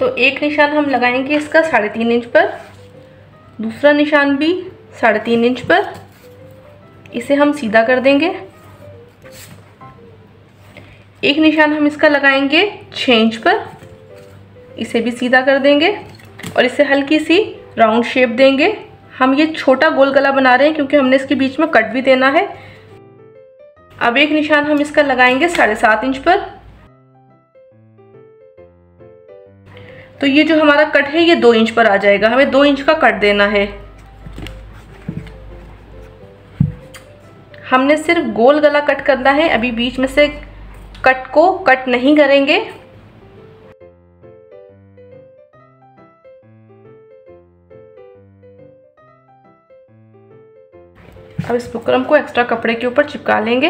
तो एक निशान हम लगाएँगे इसका साढ़े तीन इंच पर, दूसरा निशान भी साढ़े तीन इंच पर। इसे हम सीधा कर देंगे। एक निशान हम इसका लगाएँगे छः इंच पर, इसे भी सीधा कर देंगे और इसे हल्की सी राउंड शेप देंगे। हम ये छोटा गोल गला बना रहे हैं क्योंकि हमने इसके बीच में कट भी देना है। अब एक निशान हम इसका लगाएँगे साढ़े सात इंच पर। तो ये जो हमारा कट है, ये दो इंच पर आ जाएगा। हमें दो इंच का कट देना है। हमने सिर्फ़ गोल गला कट करना है। अभी बीच में से कट को कट नहीं करेंगे। अब इस बुकरम को एक्स्ट्रा कपड़े के ऊपर चिपका लेंगे।